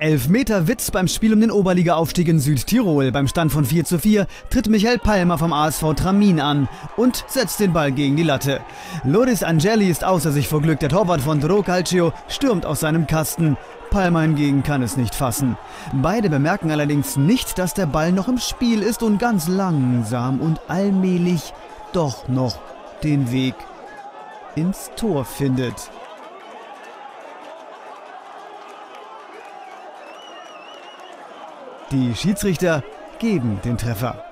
Elfmeter Witz beim Spiel um den Oberliga-Aufstieg in Südtirol. Beim Stand von 4 zu 4 tritt Michael Palmer vom ASV Tramin an und setzt den Ball gegen die Latte. Loris Angeli ist außer sich vor Glück. Der Torwart von Dro Calcio stürmt aus seinem Kasten. Palmer hingegen kann es nicht fassen. Beide bemerken allerdings nicht, dass der Ball noch im Spiel ist und ganz langsam und allmählich doch noch den Weg ins Tor findet. Die Schiedsrichter geben den Treffer.